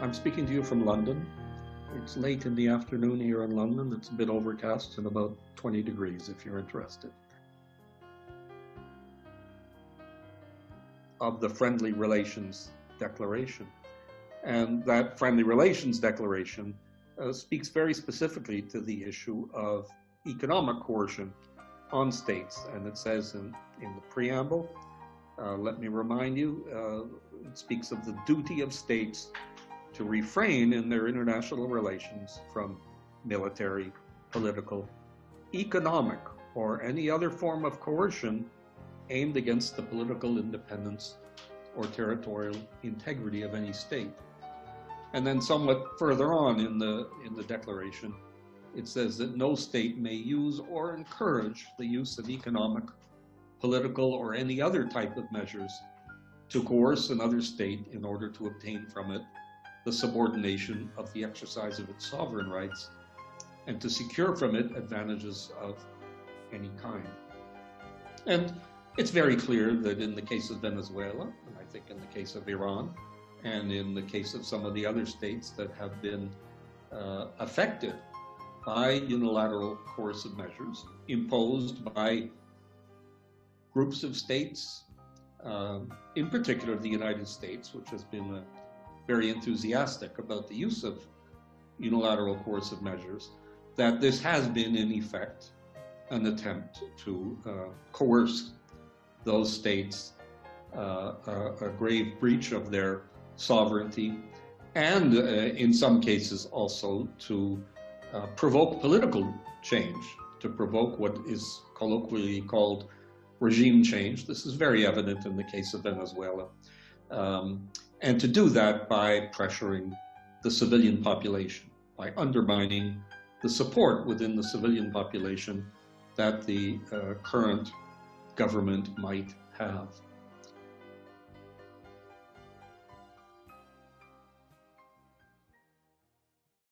I'm speaking to you from London. It's late in the afternoon here in London. It's a bit overcast and about 20 degrees if you're interested. Of the Friendly Relations Declaration. And that Friendly Relations Declaration uh, speaks very specifically to the issue of economic coercion on states. And it says in, in the preamble, uh, let me remind you, uh, it speaks of the duty of states to refrain in their international relations from military, political, economic, or any other form of coercion aimed against the political independence or territorial integrity of any state. And then somewhat further on in the, in the declaration, it says that no state may use or encourage the use of economic, political, or any other type of measures to coerce another state in order to obtain from it the subordination of the exercise of its sovereign rights and to secure from it advantages of any kind. And it's very clear that in the case of Venezuela, and I think in the case of Iran, and in the case of some of the other states that have been uh, affected by unilateral coercive measures imposed by groups of states, uh, in particular the United States, which has been a very enthusiastic about the use of unilateral coercive measures, that this has been in effect an attempt to uh, coerce those states uh, a, a, grave breach of their sovereignty and uh, in some cases also to uh, provoke political change, to provoke what is colloquially called regime change. This is very evident in the case of Venezuela. Um, and to do that by pressuring the civilian population, by undermining the support within the civilian population that the uh, current government might have.